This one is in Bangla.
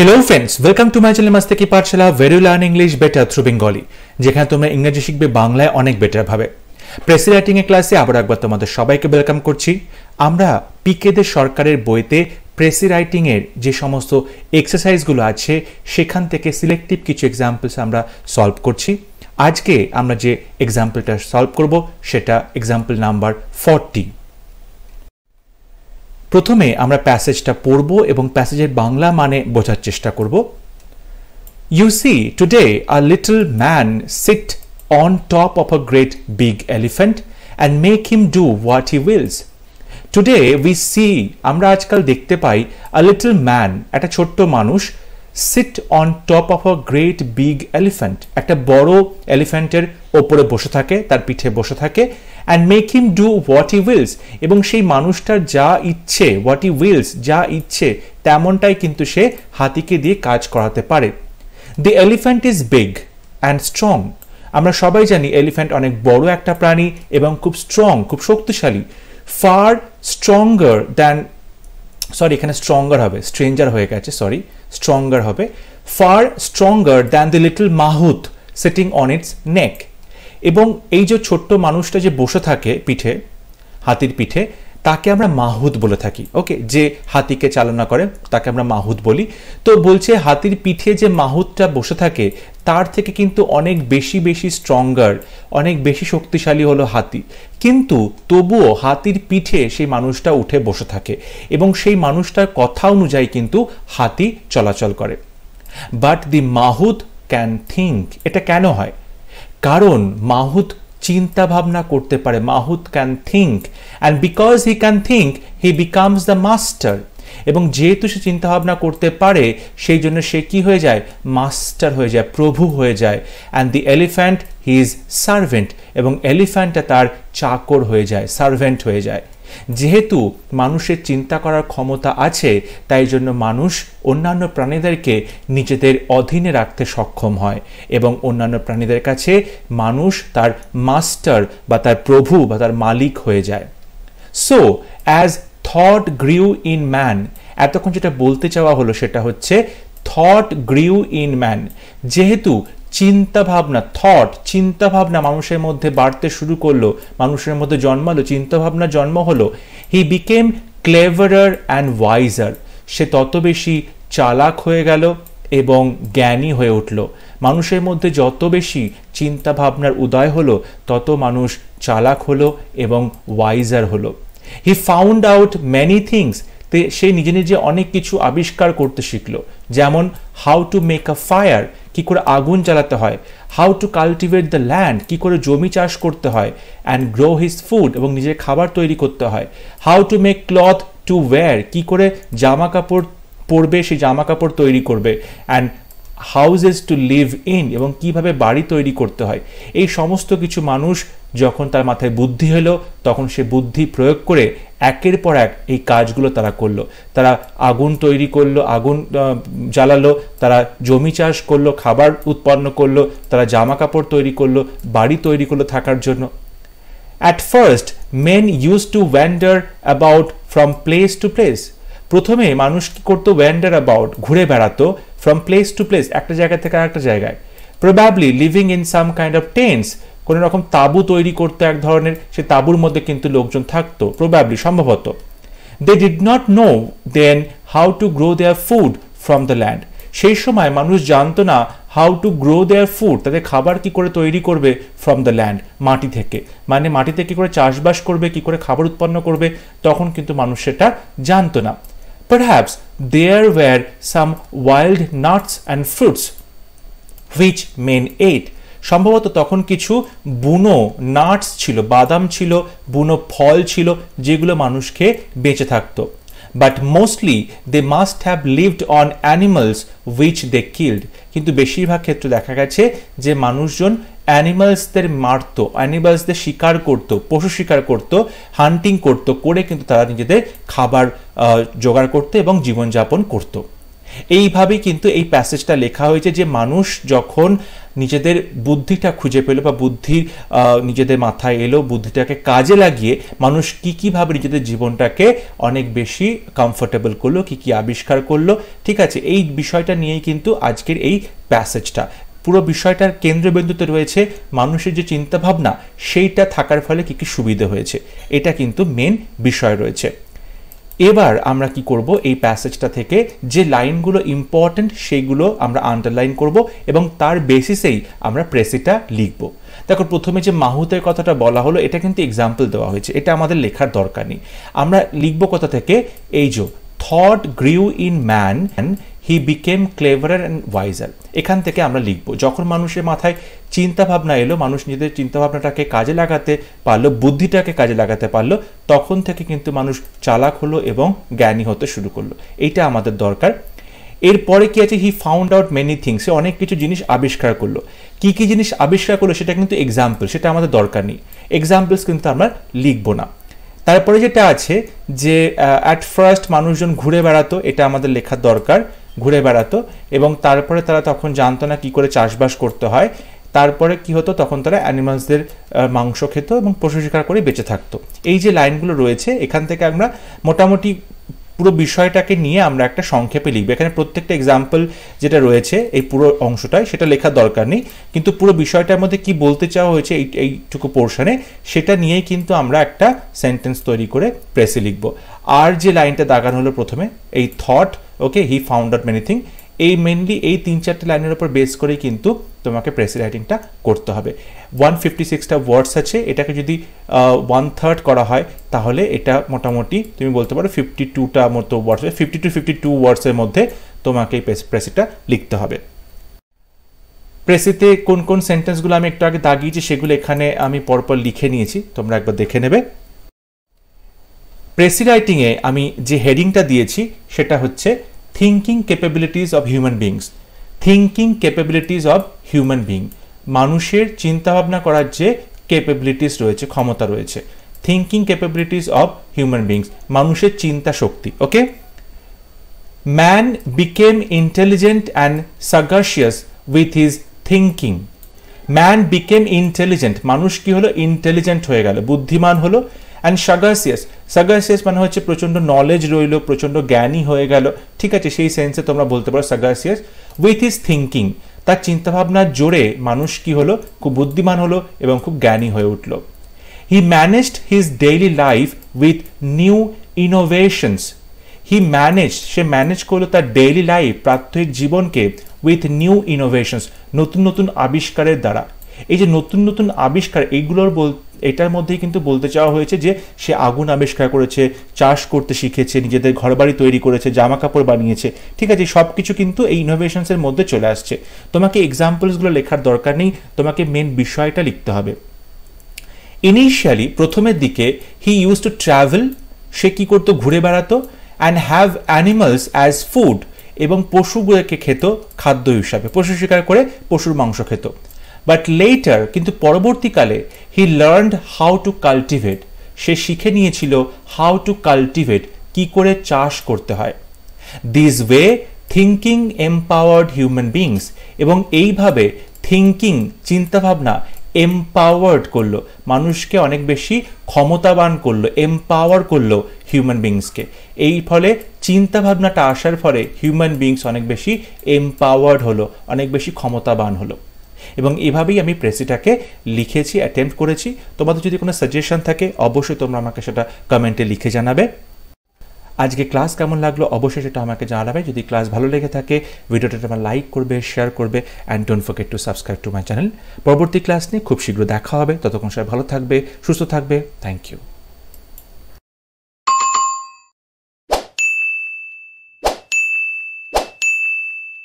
Hello friends welcome to my channel Mastaki Pathshala very learn English better through Bengali যেখানে তোমরা ইংরেজি শিখবে, বাংলায় অনেক বেটার ভাবে। প্রেসি রাইটিং এর ক্লাসে আবার একবার তোমাদের সবাইকে ওয়েলকাম করছি। আমরা পিকেদের সরকারের বইতে প্রেসি রাইটিং এর যে সমস্ত এক্সারসাইজগুলো আছে, সেখান থেকে সিলেক্টিভ কিছু এক্সাম্পলস আমরা সলভ করছি। আজকে আমরা যে এক্সাম্পলটা সলভ করব, সেটা এক্সাম্পল নাম্বার ফর্টি প্রথমে আমরা প্যাসেজটা পড়ব এবং প্যাসেজের বাংলা মানে বোঝার চেষ্টা করব। You see today a little man sit on top of a great big elephant and make him do what he wills today we see আমরা আজকাল দেখতে পাই আ লিটল ম্যান একটা ছোট্ট মানুষ sit on top of a great big elephant একটা বড় এলিফ্যান্টের ওপরে বসে থাকে, তার পিঠে বসে থাকে and make him do what he wills এবং সেই মানুষটার যা ইচ্ছে হোয়াট ই উইলস যা ইচ্ছে, তেমনটাই কিন্তু সে হাতিকে দিয়ে কাজ করাতে পারে। The elephant is big and strong আমরা সবাই জানি এলিফ্যান্ট অনেক বড় একটা প্রাণী এবং খুব স্ট্রং খুব শক্তিশালী। ফার স্ট্রঙ্গার দ্যান সরি এখানে স্ট্রঙ্গার হবে স্ট্রেঞ্জার হয়ে গেছে সরি স্ট্রঙ্গার হবে। Far stronger than the little mahout sitting on its neck এবং এই যে ছোট্ট মানুষটা যে বসে থাকে পিঠে, হাতির পিঠে, তাকে আমরা মাহুদ বলে থাকি, ওকে? যে হাতিকে চালনা করে, তাকে আমরা মাহুদ বলি। তো বলছে হাতির পিঠে যে মাহুদটা বসে থাকে, তার থেকে কিন্তু অনেক বেশি বেশি স্ট্রঙ্গার অনেক বেশি শক্তিশালী হলো হাতি। কিন্তু তবুও হাতির পিঠে সেই মানুষটা উঠে বসে থাকে এবং সেই মানুষটার কথা অনুযায়ী কিন্তু হাতি চলাচল করে। But the mahout can think এটা কেন হয়? কারণ মাহুত চিন্তা ভাবনা করতে পারে, mahout can think and because he can think he becomes the master এবং যেহেতু সে চিন্তা ভাবনা করতে পারে, সেই জন্য সে কি হয়ে যায়? মাস্টার হয়ে যায়, প্রভু হয়ে যায় and the elephant he is servant এবং এলিফ্যান্টটা তার চাকর হয়ে যায় সার্ভেন্ট হয়ে যায়। যেহেতু মানুষের চিন্তা করার ক্ষমতা আছে, তাই জন্য মানুষ অন্যান্য প্রাণীদেরকে নিজেদের অধীনে রাখতে সক্ষম হয় এবং অন্যান্য প্রাণীদের কাছে মানুষ তার মাস্টার বা তার প্রভু বা তার মালিক হয়ে যায়। So as thought grew in man এতক্ষণ যেটা বলতে চাওয়া হলো সেটা হচ্ছে থট গ্রিউ ইন ম্যান যেহেতু চিন্তা ভাবনা থট চিন্তা ভাবনা মানুষের মধ্যে বাড়তে শুরু করল, মানুষের মধ্যে জন্মালো চিন্তা ভাবনা জন্ম হলো। He became cleverer and wiser সে তত বেশি চালাক হয়ে গেল এবং জ্ঞানী হয়ে উঠল। মানুষের মধ্যে যত বেশি চিন্তা ভাবনার উদয় হলো, তত মানুষ চালাক হলো এবং ওয়াইজার হলো। He found out many things সে নিজে নিজে অনেক কিছু আবিষ্কার করতে শিখলো। যেমন how to make a fire কি করে আগুন জ্বালাতে হয়? How to cultivate the land কি করে জমি চাষ করতে হয়? অ্যান্ড গ্রো হিজ ফুড এবং নিজের খাবার তৈরি করতে হয়। How to make cloth to wear কি করে জামা কাপড় পরবে সেই জামা কাপড় তৈরি করবে। And houses to live in এবং কীভাবে বাড়ি তৈরি করতে হয়। এই সমস্ত কিছু মানুষ যখন তার মাথায় বুদ্ধি হলো, তখন সে বুদ্ধি প্রয়োগ করে একের পর এক এই কাজগুলো তারা করল। তারা আগুন তৈরি করল, আগুন জ্বালালো, তারা জমি চাষ করল, খাবার উৎপন্ন করল, তারা জামা কাপড় তৈরি করল, বাড়ি তৈরি করল থাকার জন্য। At first men used to wander about from place to place প্রথমে মানুষ কি করতো? ওয়ান্ডার অ্যাবাউট ঘুরে বেড়াতো ফ্রম প্লেস টু প্লেস একটা জায়গা থেকে আরেকটা জায়গায়। Probably living in some kind of tents কোনো রকম তাবু তৈরি করতো এক ধরনের সে তাবুর মধ্যে কিন্তু লোকজন থাকতো প্রবাবলি সম্ভবত। They did not know then how to grow their food from the land সেই সময় মানুষ জানতো না how to grow their food তাদের খাবার কি করে তৈরি করবে ফ্রম দ্য ল্যান্ড মাটি থেকে। মানে মাটিতে কি করে চাষবাস করবে, কি করে খাবার উৎপন্ন করবে, তখন কিন্তু মানুষ সেটা জানতো না। Perhaps there were some wild nuts and fruits which men ate. সম্ভবত তখন কিছু বুনো নাটস ছিল, বাদাম ছিল, বুনো ফল ছিল, যেগুলো মানুষকে বেঁচে থাকতো। But mostly they must have lived on animals which they killed কিন্তু বেশিরভাগ ক্ষেত্রে দেখা গেছে যে মানুষজন অ্যানিমালসদের মারতো অ্যানিমালসদের শিকার করতো, পশু শিকার করতো হান্টিং করতো, করে কিন্তু তারা নিজেদের খাবার জোগাড় করতো এবং জীবনযাপন করতো। এইভাবেই কিন্তু এই প্যাসেজটা লেখা হয়েছে যে মানুষ যখন নিজেদের বুদ্ধিটা খুঁজে পেল বা বুদ্ধি নিজেদের মাথায় এলো, বুদ্ধিটাকে কাজে লাগিয়ে মানুষ কি কীভাবে নিজেদের জীবনটাকে অনেক বেশি কমফোর্টেবল করল, কি কি আবিষ্কার করল, ঠিক আছে? এই বিষয়টা নিয়েই কিন্তু আজকের এই প্যাসেজটা পুরো বিষয়টার কেন্দ্রবিন্দুতে রয়েছে মানুষের যে চিন্তাভাবনা, সেইটা থাকার ফলে কী কী সুবিধে হয়েছে। এটা কিন্তু মেন বিষয় রয়েছে। এবার আমরা কি করব? এই প্যাসেজটা থেকে যে লাইনগুলো ইম্পর্টেন্ট সেইগুলো আমরা আন্ডারলাইন করব এবং তার বেসিসেই আমরা প্রেসিটা লিখব। দেখো, প্রথমে যে মাহুতের কথাটা বলা হলো, এটা কিন্তু এক্সাম্পল দেওয়া হয়েছে। এটা আমাদের লেখার দরকার নেই। আমরা লিখব কথা থেকে? এই যে thought grew in man he became cleverer and wiser এখান থেকে আমরা লিখব, যখন মানুষের মাথায় চিন্তা ভাবনা এলো, মানুষ নিজেদের চিন্তাভাবনাটাকে কাজে লাগাতে পারল, বুদ্ধিটাকে কাজে লাগাতে পারল, তখন থেকে কিন্তু মানুষ চালাক হলো এবং জ্ঞানী হতে শুরু করল। এইটা আমাদের দরকার। এরপরে কি আছে? He found out many things সে অনেক কিছু জিনিস আবিষ্কার করল। কি কি জিনিস আবিষ্কার করল? সেটা কিন্তু এক্সাম্পল সেটা আমাদের দরকার নেই। এক্সাম্পলস কিন্তু আমরা লিখব না। তারপরে যেটা আছে যে অ্যাট ফার্স্ট মানুষজন ঘুরে বেড়াতো, এটা আমাদের লেখার দরকার। ঘুরে বেড়াতো এবং তারপরে তারা তখন জানতো না কি করে চাষবাস করতে হয়। তারপরে কি হতো? তখন তারা অ্যানিমালসদের মাংস খেত এবং পশু শিকার করে বেঁচে থাকতো। এই যে লাইনগুলো রয়েছে, এখান থেকে আমরা মোটামুটি পুরো বিষয়টাকে নিয়ে আমরা একটা সংক্ষেপে লিখব। এখানে প্রত্যেকটা এক্সাম্পল যেটা রয়েছে, এই পুরো অংশটায় সেটা লেখার দরকার নেই। কিন্তু পুরো বিষয়টার মধ্যে কি বলতে চাওয়া হয়েছে এই, এইটুকু পোর্শনে সেটা নিয়েই কিন্তু আমরা একটা সেন্টেন্স তৈরি করে প্রেসে লিখব। আর যে লাইনটা দাগানো হলো প্রথমে, এই thought okay he found out many thing এই মেনলি এই তিন চারটে লাইনের উপর বেস করেই কিন্তু তোমাকে প্রেসি রাইটিংটা করতে হবে। ওয়ান ফিফটি সিক্সটা ওয়ার্ডস আছে, এটাকে যদি ওয়ান থার্ড করা হয়, তাহলে এটা মোটামুটি তুমি বলতে পারো ফিফটি টুটা মতো words fifty two fifty two ওয়ার্ডসের মধ্যে তোমাকে এই প্রেসিটা লিখতে হবে। প্রেসিতে কোন কোন সেন্টেন্সগুলো আমি একটু আগে দাগিয়েছি, সেগুলো এখানে আমি পরপর লিখে নিয়েছি, তোমরা একবার দেখে নেবে। প্রেসি রাইটিংয়ে আমি যে হেডিংটা দিয়েছি, সেটা হচ্ছে thinking capabilities of human beings thinking capabilities of human being মানুষের চিন্তাভাবনা করার যে ক্যাপাবিলিটিস রয়েছে, ক্ষমতা রয়েছে। Thinking capabilities of human beings মানুষের চিন্তা শক্তি okay man became intelligent and sagacious with his thinking man became intelligent মানুষ কি হলো? ইন্টেলিজেন্ট হয়ে গেল, বুদ্ধিমান হলো অ্যান্ড সাগাসিয়াস মানে হচ্ছে প্রচণ্ড নলেজ রইল, প্রচণ্ড জ্ঞানী হয়ে গেল। ঠিক আছে, সেই সেন্সে তোমরা বলতে পারো সাগাসিয়াস উইথ হিজ থিঙ্কিং তার চিন্তাভাবনার জোরে মানুষ কি হলো? খুব বুদ্ধিমান হলো এবং খুব জ্ঞানী হয়ে উঠল। He managed his daily life with new innovations he manage say manage করল তার ডেইলি লাইফ প্রাত্যহিক জীবনকে উইথ নিউ ইনোভেশনস নতুন নতুন আবিষ্কারের দ্বারা। এই যে নতুন নতুন আবিষ্কার, এইগুলোর বল, এটার মধ্যেই কিন্তু বলতে চাওয়া হয়েছে যে, সে আগুন আবিষ্কার করেছে, চাষ করতে শিখেছে, নিজেদের ঘরবাড়ি তৈরি করেছে জামা কাপড় বানিয়েছে। ঠিক আছে সব কিছু কিন্তু এই ইনোভেশনসের মধ্যে চলে আসছে। তোমাকে এক্সাম্পলসগুলো লেখার দরকার নেই, তোমাকে মেন বিষয়টা লিখতে হবে। ইনিশিয়ালি প্রথমের দিকে হি ইউজ টু ট্রাভেল সে কি করতো, ঘুরে বেড়াতো and have animals as food এবং পশুগুলোকে খেত খাদ্য হিসাবে। পশু শিকার করে পশুর মাংস খেত। বাট লেটার কিন্তু পরবর্তীকালে he learned how to cultivate সে শিখে নিয়েছিল হাউ টু কাল্টিভেট কি করে চাষ করতে হয়। This way thinking empowered human beings এবং এইভাবে থিঙ্কিং চিন্তাভাবনা এম্পাওয়ার্ড করল। মানুষকে অনেক বেশি ক্ষমতাবান করল এম্পাওয়ার করল হিউম্যান বিংসকে এই ফলে চিন্তাভাবনাটা আসার ফলে হিউম্যান বিংস অনেক বেশি এম্পাওয়ার্ড হলো, অনেক বেশি ক্ষমতাবান হলো। এবং এভাবেই আমি প্রেসিটাকে লিখেছি অ্যাটেম্প করেছি। তোমাদের যদি কোনো সাজেশন থাকে, অবশ্যই তোমরা আমাকে সেটা কমেন্টে লিখে জানাবে। আজকে ক্লাস কেমন লাগল? অবশ্যই সেটা আমাকে জানাবে। যদি ক্লাস ভালো লেগে থাকে ভিডিওটা তোমার লাইক করবে শেয়ার করবে and don't forget to subscribe to my channel পরবর্তী ক্লাস নিয়ে খুব শীঘ্র দেখা হবে। ততক্ষণ সবাই ভালো থাকবে, সুস্থ থাকবে। Thank you